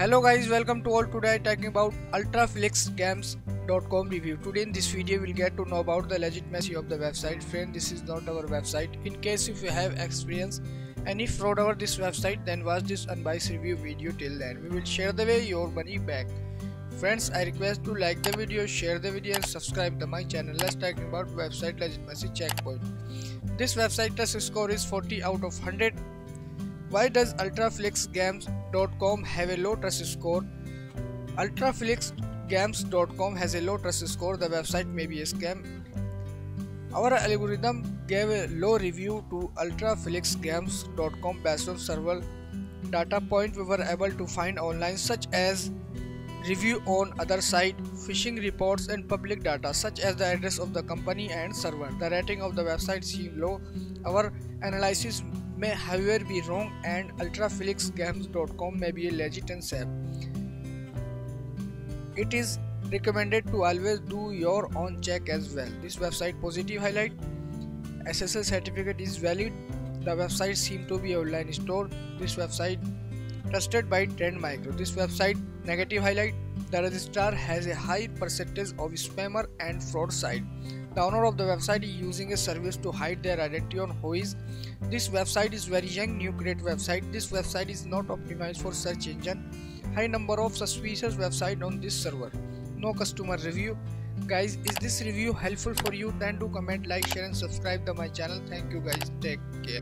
Hello guys, welcome to all today talking about ultraflixgames.com review. Today in this video we'll get to know about the legitimacy of the website. Friend, this is not our website. In case if you have experience any fraud over this website then watch this unbiased review video till then. We will share the way your money back. Friends, I request to like the video, share the video and subscribe to my channel. Let's talk about website legitimacy checkpoint. This website test score is 40 out of 100 why does ultraflixgames.com have a low trust score? Ultraflixgames.com has a low trust score. The website may be a scam. Our algorithm gave a low review to ultraflixgames.com based on several data points we were able to find online such as review on other site, phishing reports and public data such as the address of the company and server. The rating of the website seemed low. Our analysis may however be wrong and ultraflixgames.com may be a legit and safe. It is recommended to always do your own check as well. This website positive highlight SSL certificate is valid. The website seem to be online store. This website trusted by Trend Micro. This website negative highlight the registrar has a high percentage of spammer and fraud site. The owner of the website is using a service to hide their identity on Whois. This website is very young new great website. This website is not optimized for search engine. High number of suspicious website on this server. No customer review. Guys, is this review helpful for you? Then do comment, like, share and subscribe to my channel. Thank you guys. Take care.